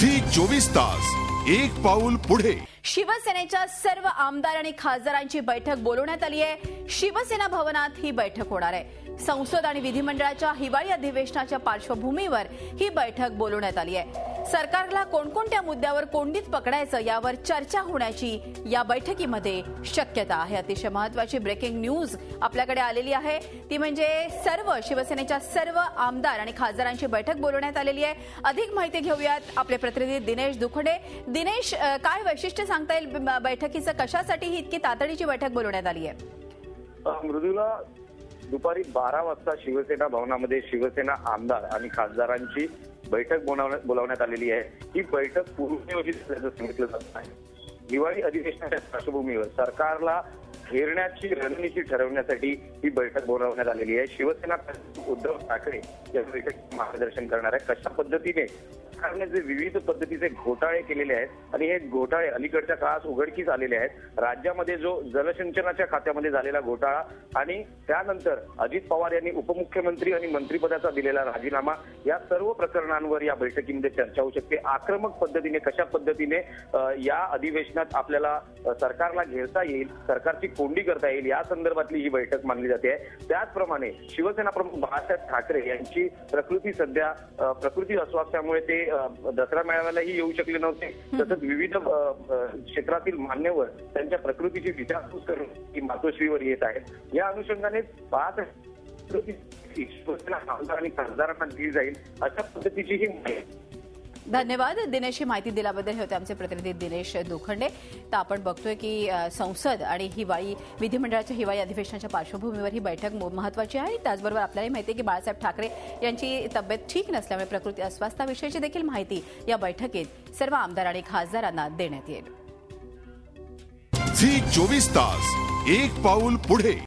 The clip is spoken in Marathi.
झी चोवीस तास एक पाऊल पुढे. शिवसेनेच्या सर्व आमदार आणि खासदारांची बैठक बोलवण्यात आली आहे शिवसेना भवनात ही बैठक होणार आहे. संसद आणि विधिमंडळाच्या हिवाळी अधिवेशनाच्या पार्श्वभूमीवर ही बैठक बोलवण्यात आली आहे. सरकारला कोणकोणत्या मुद्द्यावर कोंडीत पकडायचं यावर चर्चा होण्याची या बैठकीमध्ये शक्यता आहे. अतिशय महत्वाची ब्रेकिंग न्यूज आपल्याकडे आलेली आहे. ती म्हणजे सर्व शिवसेनेच्या सर्व आमदार आणि खासदारांची बैठक बोलवण्यात आलेली आहे. अधिक माहिती घेऊयात आपले प्रतिनिधी दिनेश दुखडे. दिनेश काय वैशिष्ट्य सांगता येईल बैठकीचं? कशासाठी ही इतकी तातडीची बैठक बोलवण्यात आली आहे? मृदुला दुपारी बारा वाजता शिवसेना भवनामध्ये शिवसेना आमदार आणि खासदारांची बैठक बोलावण्यात बोलावण्यात आलेली आहे. ही बैठक पूर्वनियोजित असल्याचं सांगितलं जात आहे. दिवाळी अधिवेशनाच्या पार्श्वभूमीवर सरकारला घेरण्याची रणनीती ठरवण्यासाठी ही बैठक बोलावण्यात आलेली आहे. शिवसेना उद्धव ठाकरे या बैठकीत मार्गदर्शन करणार आहे. कशा पद्धतीने सरकारने जे विविध पद्धतीचे घोटाळे केलेले आहेत आणि हे घोटाळे अलीकडच्या काळात उघडकीस आलेले आहेत राज्यामध्ये जो जलसिंचनाच्या खात्यामध्ये झालेला घोटाळा आणि त्यानंतर अजित पवार यांनी उपमुख्यमंत्री आणि मंत्रिपदाचा दिलेला राजीनामा या सर्व प्रकरणांवर या बैठकीमध्ये चर्चा होऊ शकते. आक्रमक पद्धतीने कशा पद्धतीने या अधिवेशनात आपल्याला सरकारला घेरता येईल सरकारची कोंडी करता येईल या संदर्भातली ही बैठक मानली जाते. त्याचप्रमाणे शिवसेना प्रमुख बाळासाहेब ठाकरे यांची प्रकृती सध्या प्रकृती अस्वास्थ्यामुळे ते दसरा मेळाव्यालाही येऊ शकले नव्हते. तसंच विविध क्षेत्रातील मान्यवर त्यांच्या प्रकृतीची विचारपूस करून ही मातोश्रीवर येत आहेत. या अनुषंगाने पाच आणि खासदारांना दिली जाईल अशा पद्धतीची ही माहिती धन्यवाद. दिनेश ही माहिती दिल्याबद्दल हे होते आमचे प्रतिनिधी दिनेश दुखंडे. तर आपण बघतोय की संसद आणि हिवाळी विधिमंडळाच्या हिवाळी अधिवेशनाच्या पार्श्वभूमीवर ही बैठक मो- महत्वाची आहे. त्याचबरोबर आपल्याला माहिती आहे की बाळासाहेब ठाकरे यांची तब्येत ठीक नसल्यामुळे प्रकृती अस्वास्थाविषयीची देखील माहिती या बैठकीत सर्व आमदार आणि खासदारांना देण्यात येईल. झी चोवीस तास एक पाऊल पुढे.